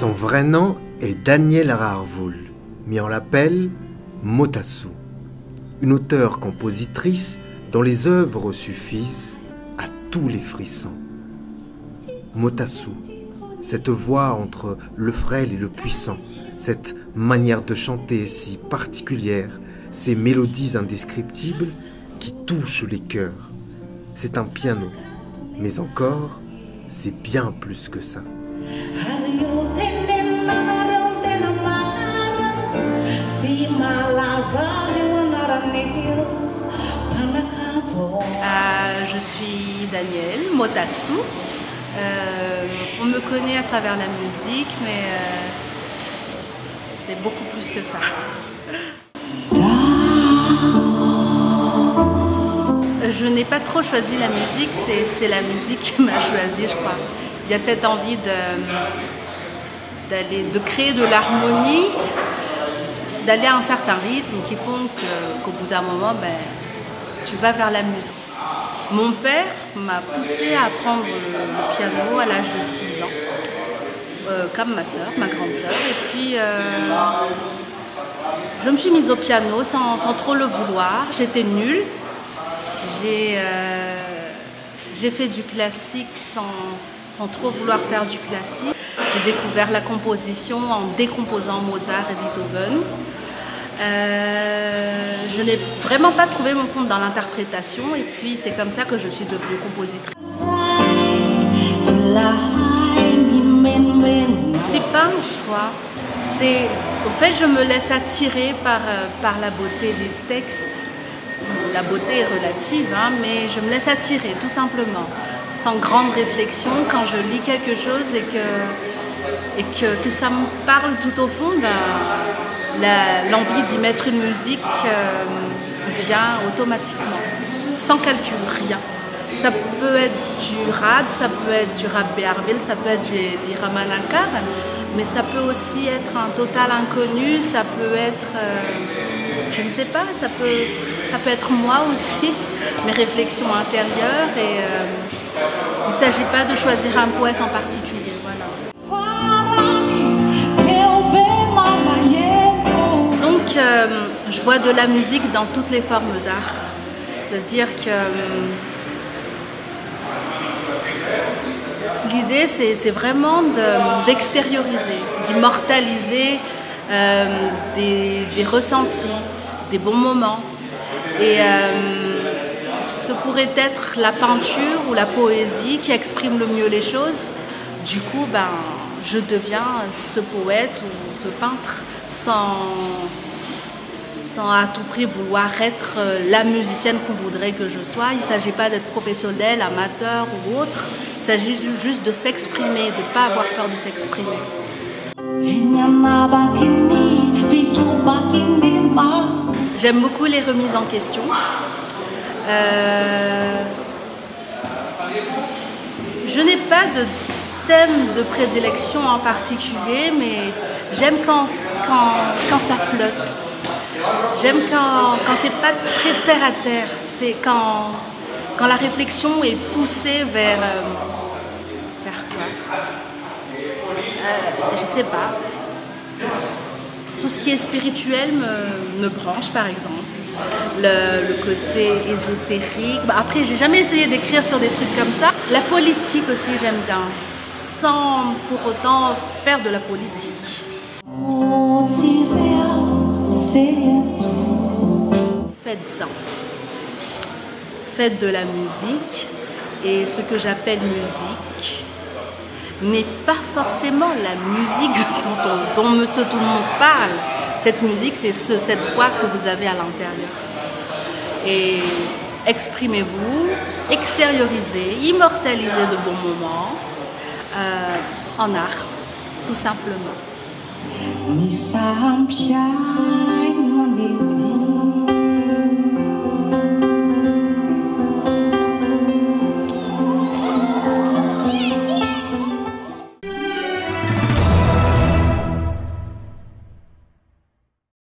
Son vrai nom est Daniel Rarvoul, mais on l'appelle Motasu, une auteure-compositrice dont les œuvres suffisent à tous les frissons. Motasu, cette voix entre le frêle et le puissant, cette manière de chanter si particulière, ces mélodies indescriptibles qui touchent les cœurs. C'est un piano, mais encore, c'est bien plus que ça. Je suis Daniel Motassou. Euh, on me connaît à travers la musique, mais euh, c'est beaucoup plus que ça. Je n'ai pas trop choisi la musique, c'est la musique qui m'a choisi, je crois. Il y a cette envie de, de créer de l'harmonie, d'aller à un certain rythme qui font qu'au bout d'un moment, ben, tu vas vers la musique. Mon père m'a poussé à apprendre le, piano à l'âge de 6 ans, euh, comme ma soeur, ma grande soeur. Et puis, euh, je me suis mise au piano sans, trop le vouloir. J'étais nulle. Euh, j'ai fait du classique sans, sans trop vouloir faire du classique. J'ai découvert la composition en décomposant Mozart et Beethoven. Je n'ai vraiment pas trouvé mon compte dans l'interprétation et puis c'est comme ça que je suis devenue compositrice. C'est pas un choix. C'est au fait je me laisse attirer par, euh, par la beauté des textes. La beauté est relative, hein, mais je me laisse attirer tout simplement, sans grande réflexion. Quand je lis quelque chose et que, et que, ça me parle tout au fond, l'envie d'y mettre une musique euh, vient automatiquement, sans calcul, rien. Ça peut être du rad, ça peut être du rap Béarville, ça peut être du, du Ramanakar, mais ça peut aussi être un total inconnu, ça peut être, euh, je ne sais pas, ça peut, être moi aussi, mes réflexions intérieures, euh, il ne s'agit pas de choisir un poète en particulier. Je vois de la musique dans toutes les formes d'art. C'est-à-dire que euh, l'idée, c'est vraiment d'extérioriser, d'immortaliser euh, des, ressentis, des bons moments. Et euh, ce pourrait être la peinture ou la poésie qui exprime le mieux les choses. Du coup, ben, je deviens ce poète ou ce peintre sans, sans à tout prix vouloir être euh, la musicienne qu'on voudrait que je sois. Il ne s'agit pas d'être professionnel, amateur ou autre. Il s'agit juste de s'exprimer, de ne pas avoir peur de s'exprimer. J'aime beaucoup les remises en question. Euh, je n'ai pas de thème de prédilection en particulier, mais j'aime quand, quand, quand ça flotte. J'aime quand, quand c'est pas très terre à terre, c'est quand, quand la réflexion est poussée vers. Euh, vers quoi? Euh, Je sais pas. Tout ce qui est spirituel me, me branche par exemple. Le, côté ésotérique. Bah, après, j'ai jamais essayé d'écrire sur des trucs comme ça. La politique aussi, j'aime bien, sans pour autant faire de la politique. Faites de la musique et ce que j'appelle musique n'est pas forcément la musique dont, Monsieur Tout le Monde parle. Cette musique, c'est cette voix que vous avez à l'intérieur. Et exprimez-vous, extériorisez, immortalisez de bons moments euh, en art, tout simplement.